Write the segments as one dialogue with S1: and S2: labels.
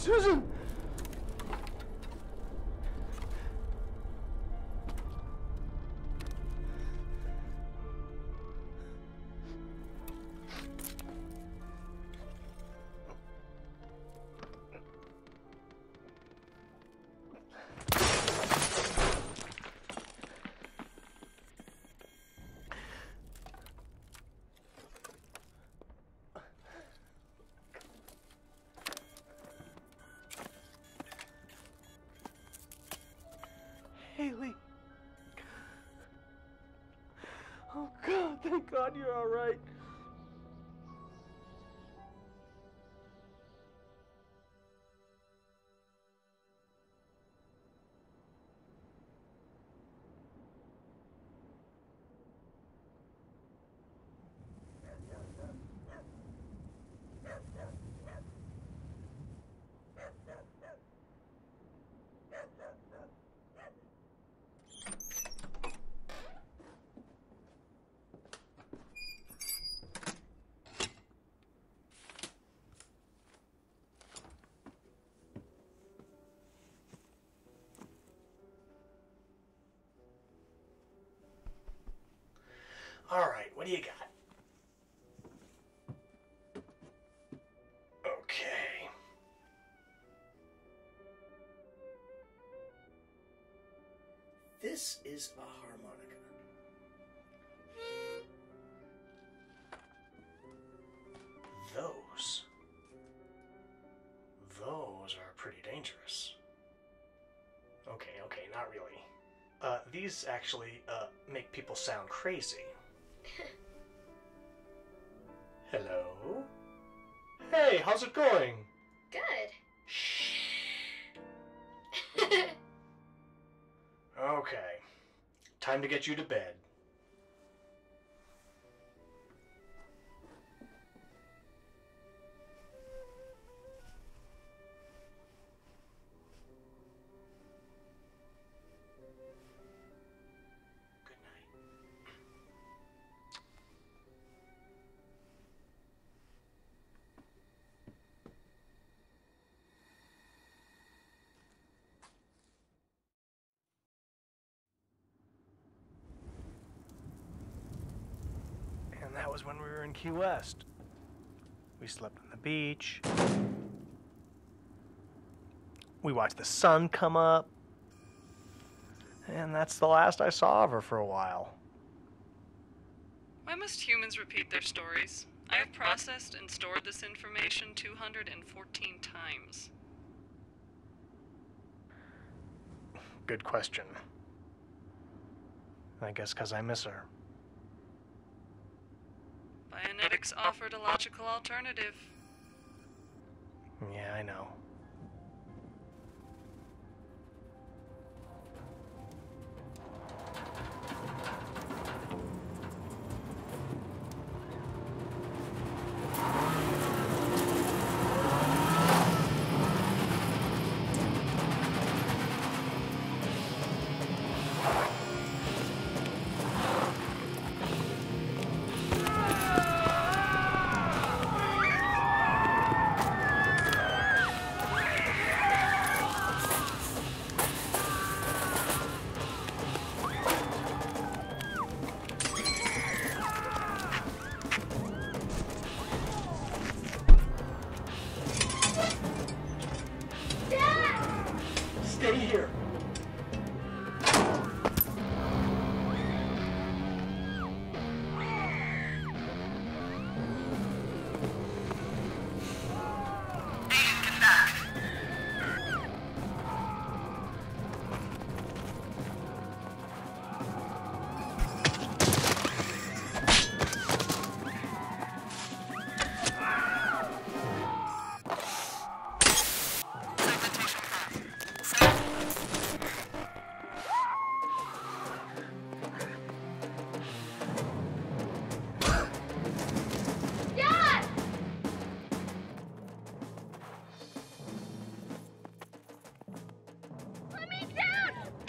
S1: Susan! God, you're all right. Do you got? Okay. This is a harmonica. Those. Those are pretty dangerous. Okay, okay, not really. Uh, these actually uh, make people sound crazy. Hello? Hey, how's it going?
S2: Good. Shh.
S1: Okay. Time to get you to bed. That was when we were in Key West. We slept on the beach. We watched the sun come up. And that's the last I saw of her for a while.
S3: Why must humans repeat their stories? I have processed and stored this information 214 times.
S1: Good question. I guess because I miss her.
S3: Bionetics offered a logical alternative.
S1: Yeah, I know.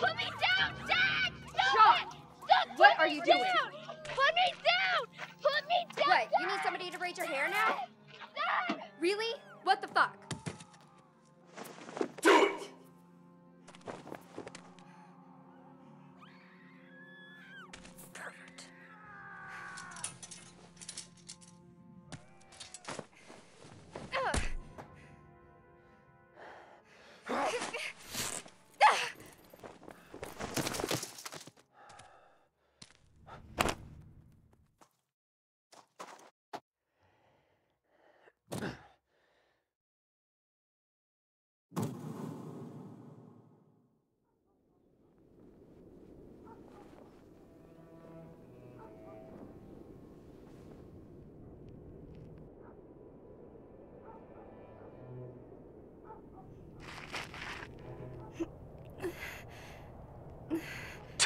S2: Put me down, Dad! Stop! Stop!
S4: what are you doing?
S2: Put me down! Put me down!
S4: What? You need somebody to braid your hair now?
S2: Dad!
S4: Really? What the fuck?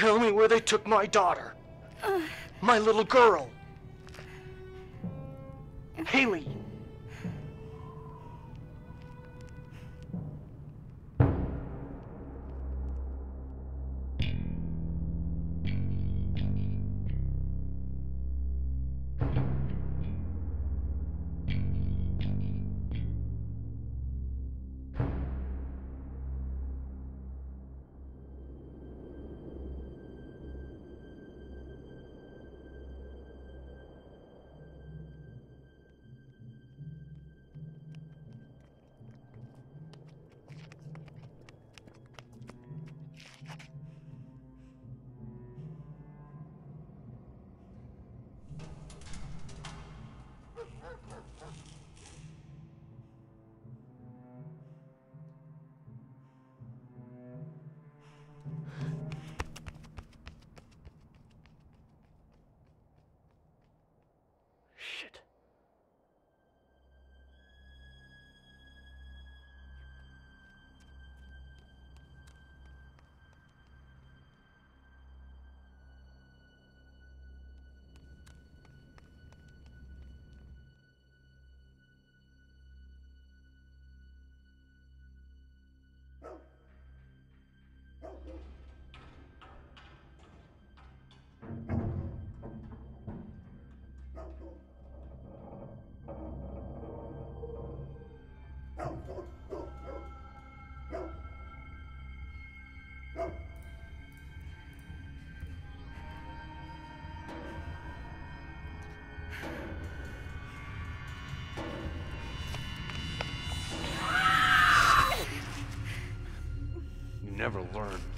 S1: Tell me where they took my daughter. My little girl. Haley.
S5: Never learn,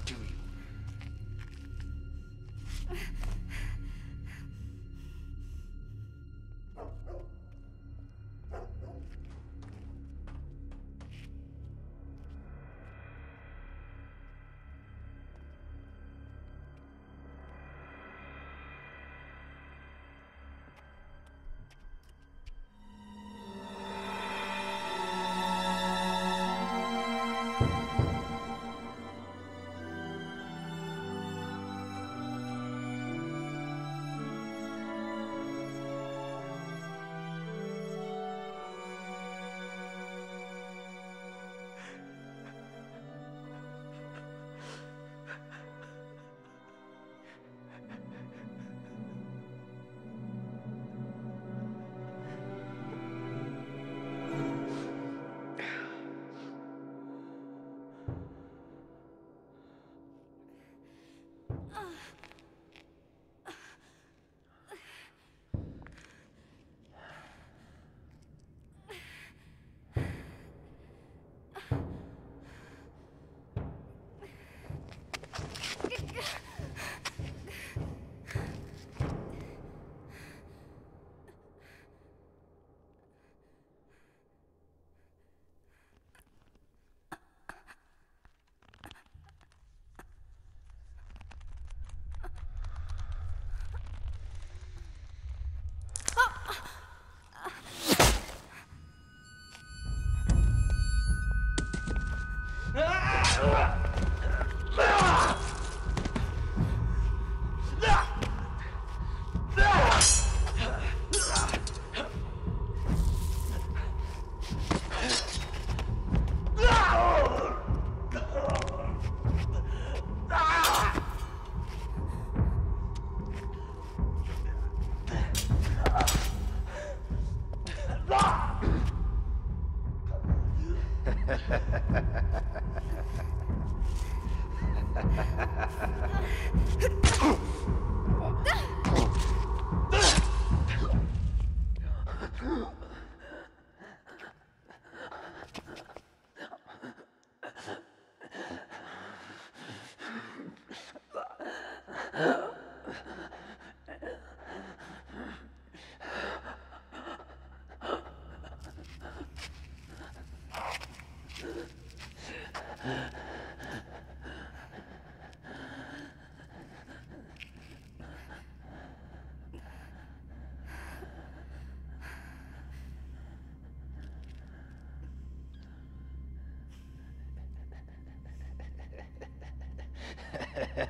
S5: Ha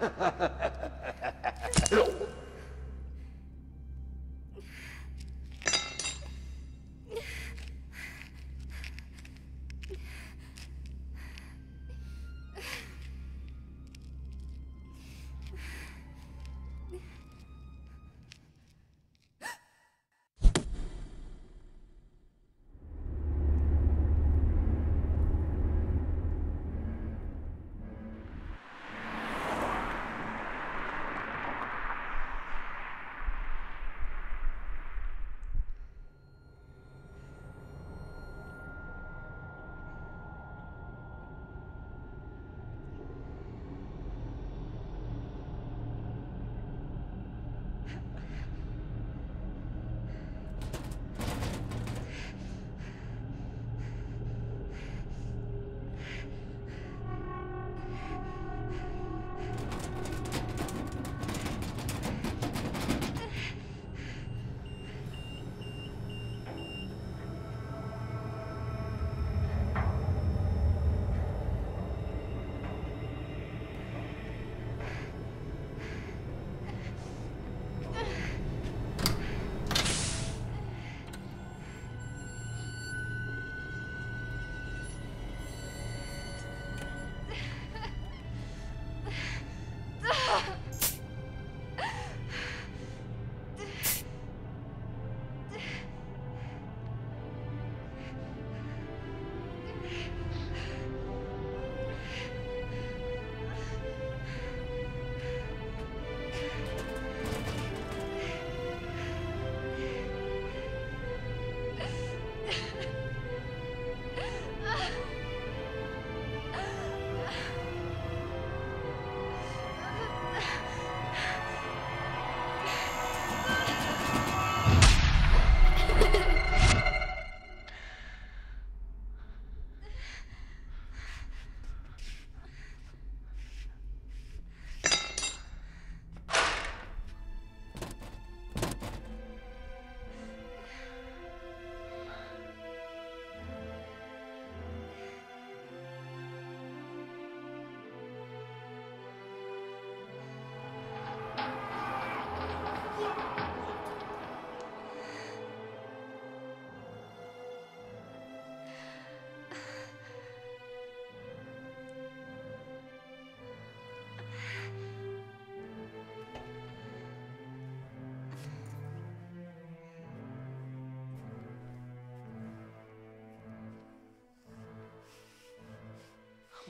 S5: ha ha ha.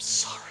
S1: I'm sorry.